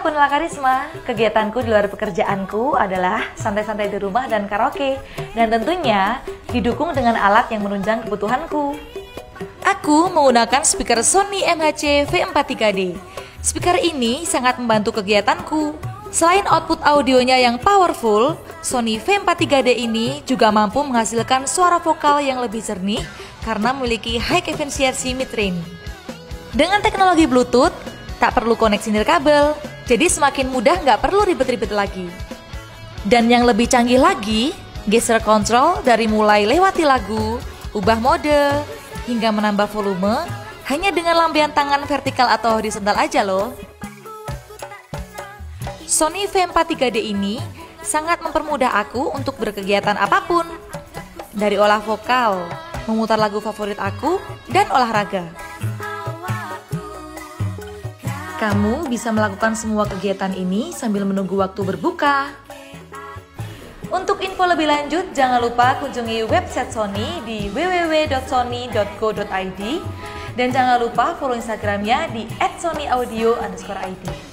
Karisma. Kegiatanku di luar pekerjaanku adalah santai-santai di rumah dan karaoke. Dan tentunya didukung dengan alat yang menunjang kebutuhanku. Aku menggunakan speaker Sony MHC V43D. Speaker ini sangat membantu kegiatanku. Selain output audionya yang powerful, Sony V43D ini juga mampu menghasilkan suara vokal yang lebih jernih karena memiliki high efficiency mid-range. Dengan teknologi Bluetooth, tak perlu koneksi nirkabel, jadi semakin mudah nggak perlu ribet-ribet lagi. Dan yang lebih canggih lagi, gesture control dari mulai lewati lagu, ubah mode, hingga menambah volume hanya dengan lampian tangan vertikal atau horizontal aja loh. Sony V43D ini sangat mempermudah aku untuk berkegiatan apa pun. Dari olah vokal, memutar lagu favorit aku, dan olahraga. Kamu bisa melakukan semua kegiatan ini sambil menunggu waktu berbuka. Untuk info lebih lanjut, jangan lupa kunjungi website Sony di www.sony.co.id dan jangan lupa follow Instagramnya di @sonyaudio_id.